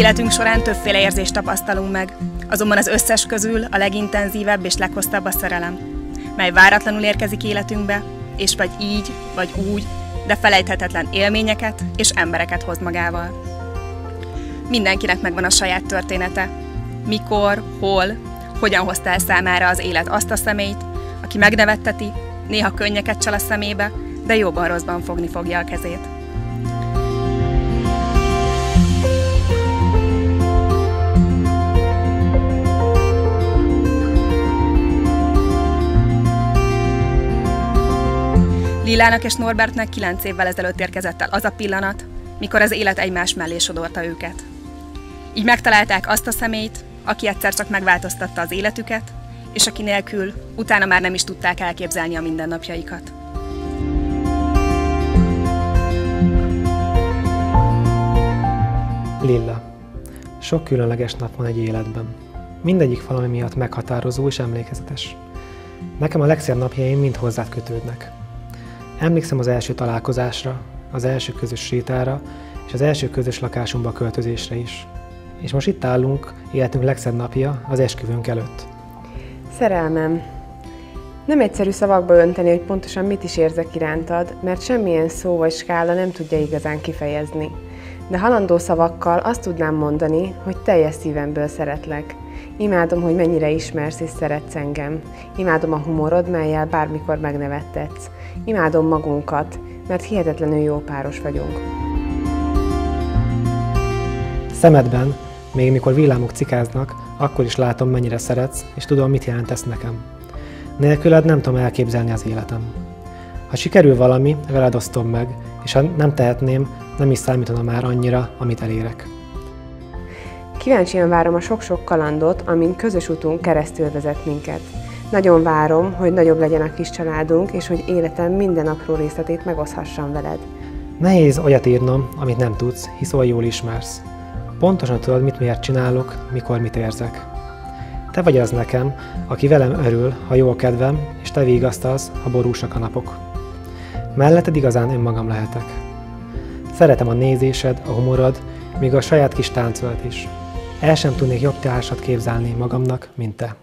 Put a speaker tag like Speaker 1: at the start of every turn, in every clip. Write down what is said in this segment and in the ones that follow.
Speaker 1: Életünk során többféle érzést tapasztalunk meg, azonban az összes közül a legintenzívebb és leghosszabb a szerelem, mely váratlanul érkezik életünkbe, és vagy így, vagy úgy, de felejthetetlen élményeket és embereket hoz magával. Mindenkinek megvan a saját története. Mikor, hol, hogyan hozta el számára az élet azt a személyt, aki megnevetteti, néha könnyeket csal a szemébe, de jobban rosszban fogni fogja a kezét. Lilának és Norbertnek kilenc évvel ezelőtt érkezett el az a pillanat, mikor az élet egymás mellé sodorta őket. Így megtalálták azt a szemét, aki egyszer csak megváltoztatta az életüket, és aki nélkül utána már nem is tudták elképzelni a mindennapjaikat.
Speaker 2: Lilla. Sok különleges nap van egy életben. Mindegyik valami miatt meghatározó és emlékezetes. Nekem a legszebb napjaim mind hozzád kötődnek. Emlékszem az első találkozásra, az első közös sétára, és az első közös lakásunkba költözésre is. És most itt állunk, életünk legszebb napja, az esküvőnk előtt.
Speaker 3: Szerelmem. Nem egyszerű szavakba önteni, hogy pontosan mit is érzek irántad, mert semmilyen szó vagy skála nem tudja igazán kifejezni. De halandó szavakkal azt tudnám mondani, hogy teljes szívemből szeretlek. Imádom, hogy mennyire ismersz és szeretsz engem. Imádom a humorod, melyel bármikor megnevettetsz. Imádom magunkat, mert hihetetlenül jó páros vagyunk.
Speaker 2: Szemedben, még mikor villámok cikáznak, akkor is látom, mennyire szeretsz, és tudom, mit jelentesz nekem. Nélküled nem tudom elképzelni az életem. Ha sikerül valami, veled osztom meg, és ha nem tehetném, nem is számítana már annyira, amit elérek.
Speaker 3: Kíváncsian várom a sok-sok kalandot, amin közös utunk keresztül vezet minket. Nagyon várom, hogy nagyobb legyen a kis családunk, és hogy életem minden apró részletét megoszhassam veled.
Speaker 2: Nehéz olyat írnom, amit nem tudsz, hisz olyan jól ismersz. Pontosan tudod, mit miért csinálok, mikor mit érzek. Te vagy az nekem, aki velem örül, ha jó a kedvem, és te vigasztalsz, ha borúsak a napok. Melletted igazán önmagam lehetek. Szeretem a nézésed, a humorod, még a saját kis táncolat is. El sem tudnék jobb társat képzelni magamnak, mint te.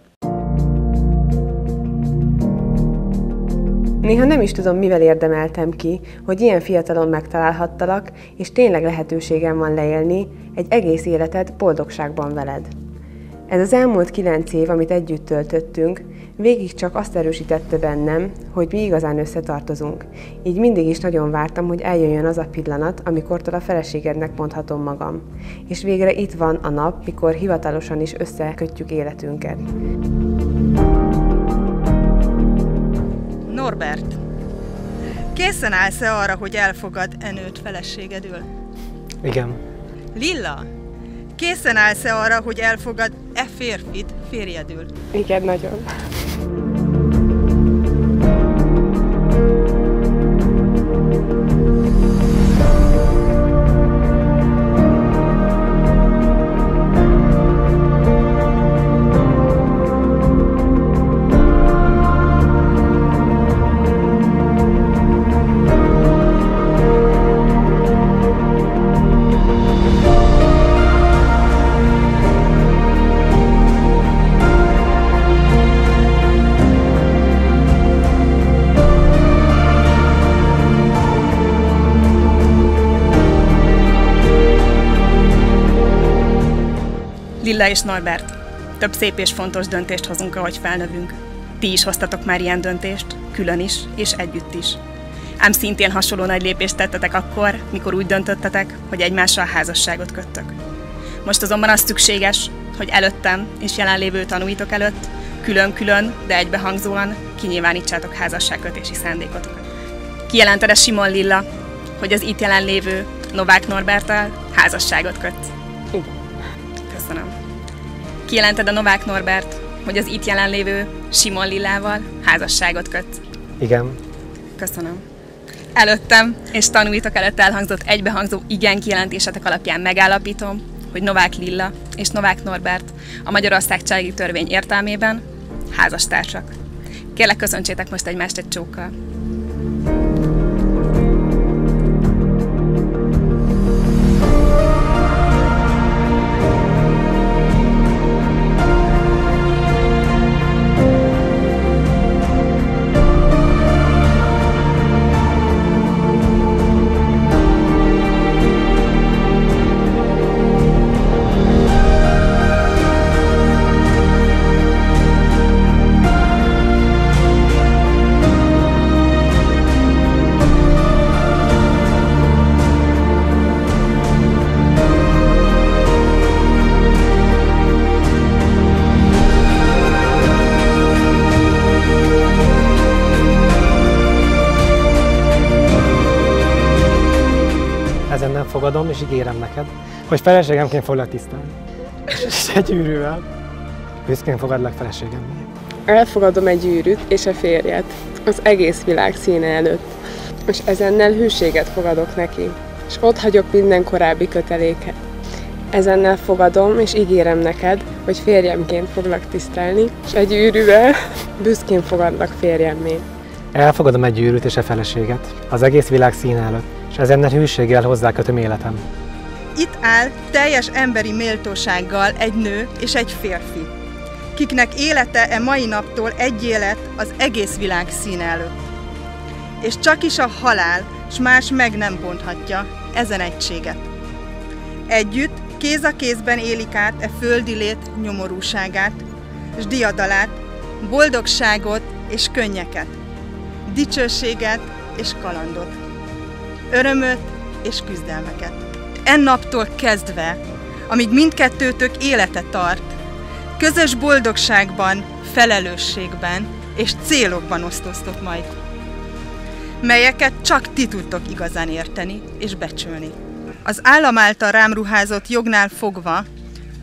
Speaker 3: Néha nem is tudom, mivel érdemeltem ki, hogy ilyen fiatalon megtalálhattalak, és tényleg lehetőségem van leélni egy egész életet boldogságban veled. Ez az elmúlt kilenc év, amit együtt töltöttünk, végig csak azt erősítette bennem, hogy mi igazán összetartozunk. Így mindig is nagyon vártam, hogy eljöjjön az a pillanat, amikortól a feleségednek mondhatom magam. És végre itt van a nap, mikor hivatalosan is összekötjük életünket.
Speaker 4: Norbert, készen állsz-e arra, hogy elfogad Enőt feleségedül?
Speaker 2: Igen.
Speaker 4: Lilla, készen állsz-e arra, hogy elfogad e férfit férjedül?
Speaker 3: Igen, nagyon.
Speaker 1: Lilla és Norbert, több szép és fontos döntést hozunk, ahogy felnövünk. Ti is hoztatok már ilyen döntést, külön is és együtt is. Ám szintén hasonló nagy lépést tettetek akkor, mikor úgy döntöttetek, hogy egymással házasságot köttök. Most azonban az szükséges, hogy előttem és jelenlévő tanúitok előtt külön-külön, de egybehangzóan kinyilvánítsátok házasságkötési szándékotokat. Kijelented-e Simon Lilla, hogy az itt jelenlévő Novák Norberttel házasságot kötsz? Köszönöm. Kijelented a Novák Norbert, hogy az itt jelenlévő Simon Lillával házasságot köt.
Speaker 2: Igen.
Speaker 1: Köszönöm. Előttem és tanúitok előtt elhangzott egybehangzó igen kijelentésetek alapján megállapítom, hogy Novák Lilla és Novák Norbert a Magyarország családi törvény értelmében házastársak. Kérlek, köszöntsétek most egymást egy csókkal.
Speaker 2: Elfogadom és ígérem neked, hogy feleségemként foglak tisztelni. És egy űrűvel. Büszkén fogadlak feleségemné.
Speaker 5: Elfogadom egy űrűt és a férjet az egész világ színe előtt, és ezennel hűséget fogadok neki, és ott hagyok minden korábbi köteléket. Ezennel fogadom és ígérem neked, hogy férjemként foglak tisztelni, és egy űrűvel büszkén fogadlak férjemmé.
Speaker 2: Elfogadom egy gyűrűt és a feleséget, az egész világ színe előtt, és ezennel hűséggel hozzákötöm életem.
Speaker 4: Itt áll teljes emberi méltósággal egy nő és egy férfi, kiknek élete e mai naptól egy élet az egész világ színe előtt. És csak is a halál, s más meg nem bonthatja ezen egységet. Együtt, kéz a kézben élik át e földi lét nyomorúságát, s diadalát, boldogságot és könnyeket dicsőséget és kalandot, örömöt és küzdelmeket. En naptól kezdve, amíg mindkettőtök élete tart, közös boldogságban, felelősségben és célokban osztoztok majd, melyeket csak ti tudtok igazán érteni és becsülni. Az állam által rám ruházott jognál fogva,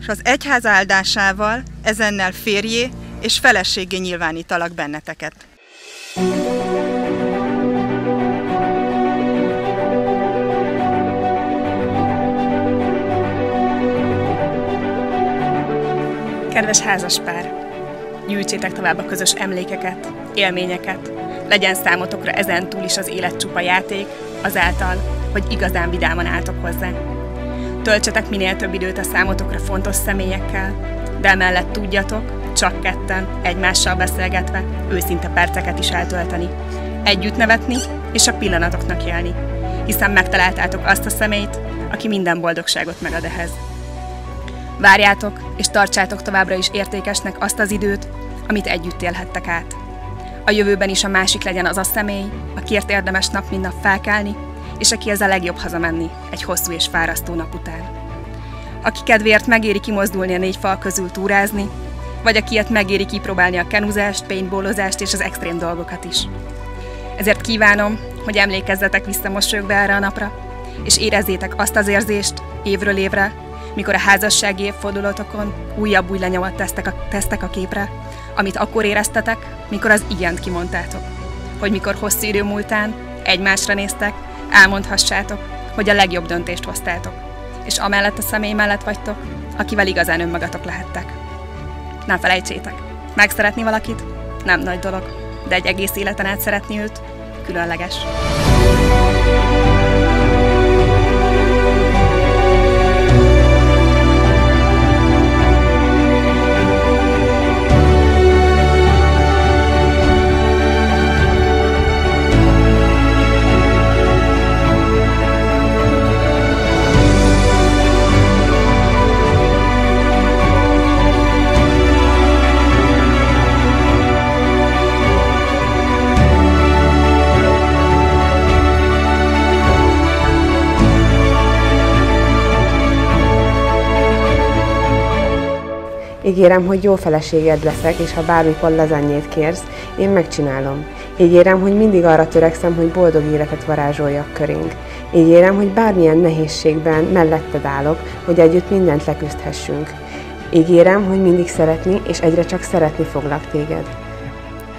Speaker 4: és az egyház áldásával ezennel férjé és feleségé nyilvánítalak benneteket.
Speaker 1: Kedves házaspár, gyűjtsétek tovább a közös emlékeket, élményeket, legyen számotokra ezen túl is az élet csupa játék, azáltal, hogy igazán vidáman álltok hozzá. Töltsetek minél több időt a számotokra fontos személyekkel, de emellett tudjatok, csak ketten, egymással beszélgetve, őszinte perceket is eltölteni. Együtt nevetni, és a pillanatoknak élni, hiszen megtaláltátok azt a személyt, aki minden boldogságot megad ehhez. Várjátok, és tartsátok továbbra is értékesnek azt az időt, amit együtt élhettek át. A jövőben is a másik legyen az a személy, akiért érdemes nap mint nap felkelni, és aki ez a legjobb hazamenni egy hosszú és fárasztó nap után. Aki kedvéért megéri kimozdulni a négy fal közül túrázni, vagy akiért megéri kipróbálni a kenúzást, paintballozást és az extrém dolgokat is. Ezért kívánom, hogy emlékezzetek vissza mosolyogva erre a napra, és érezzétek azt az érzést évről évre, mikor a házassági évfordulatokon újabb új lenyomat tesztek a, tesztek a képre, amit akkor éreztetek, mikor az igent kimondtátok. Hogy mikor hosszú idő múltán egymásra néztek, elmondhassátok, hogy a legjobb döntést hoztátok, és amellett a személy mellett vagytok, akivel igazán önmagatok lehettek. Nem felejtsétek, megszeretni valakit nem nagy dolog, de egy egész életen át szeretni őt különleges.
Speaker 3: Ígérem, hogy jó feleséged leszek, és ha bármikor lazanyét kérsz, én megcsinálom. Ígérem, hogy mindig arra törekszem, hogy boldog életet varázsoljak körénk. Ígérem, hogy bármilyen nehézségben melletted állok, hogy együtt mindent leküzdhessünk. Ígérem, hogy mindig szeretni, és egyre csak szeretni foglak téged.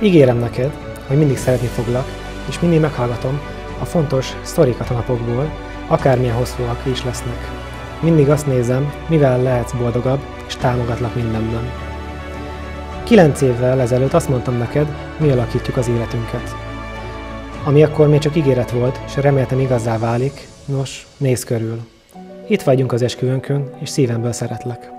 Speaker 2: Ígérem neked, hogy mindig szeretni foglak, és mindig meghallgatom a fontos sztorikat a napokból, akármilyen hosszúak is lesznek. Mindig azt nézem, mivel lehetsz boldogabb, és támogatlak mindenben. Kilenc évvel ezelőtt azt mondtam neked, mi alakítjuk az életünket. Ami akkor még csak ígéret volt, és reméltem igazá válik, nos, nézz körül. Itt vagyunk az esküvőnkön, és szívemből szeretlek.